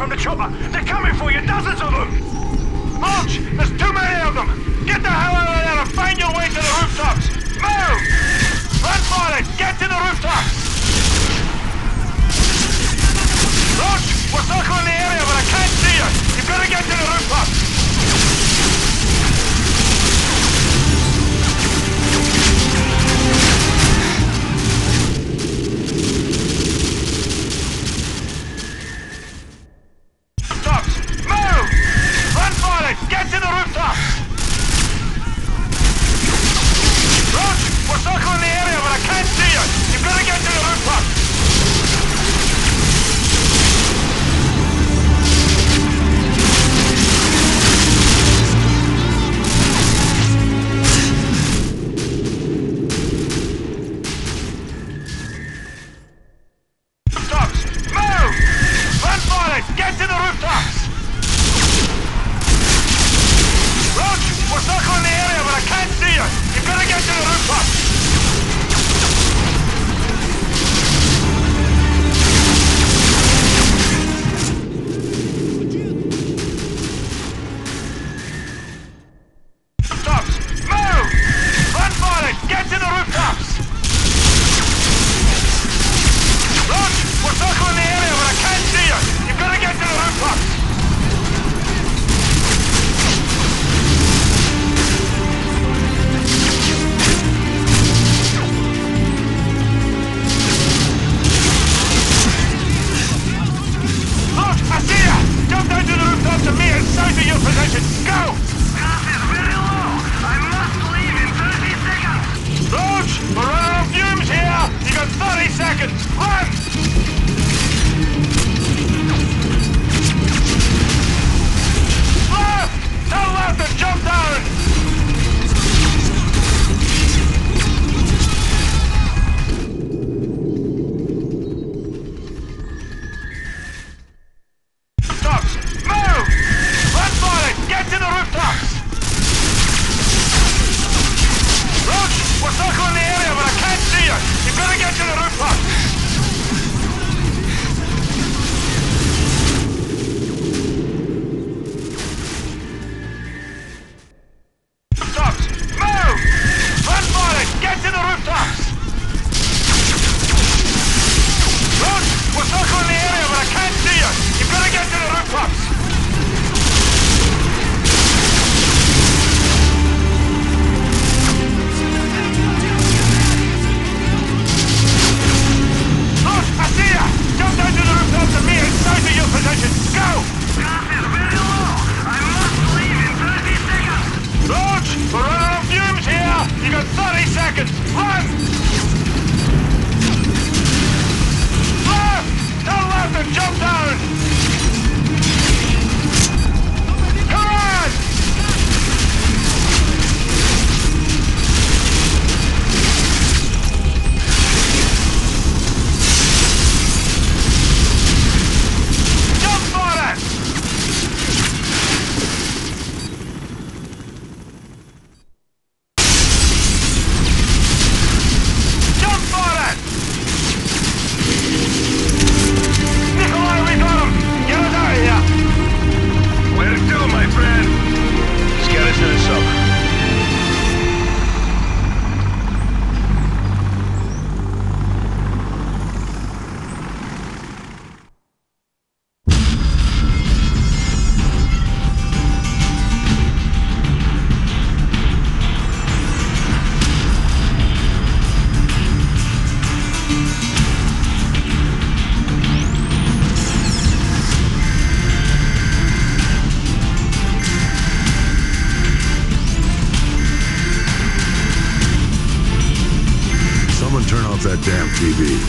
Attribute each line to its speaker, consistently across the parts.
Speaker 1: from the chopper. They're coming for you, dozens of them. March, there's too many of them. Get the hell out of there and find your way to the rooftops. Move! Run for it, get to the rooftops. March. we're circling the
Speaker 2: off that damn TV.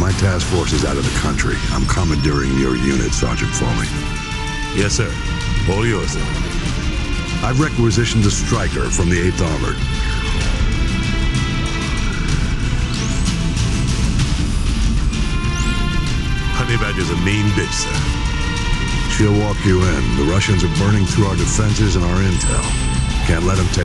Speaker 2: My task force is out of the country. I'm commandeering your unit, Sergeant Foley.
Speaker 3: Yes, sir. All yours, sir.
Speaker 2: I've requisitioned a Stryker from the 8th Armored.
Speaker 3: Honey Badger's a mean bitch, sir.
Speaker 2: She'll walk you in. The Russians are burning through our defenses and our intel. Can't let them take...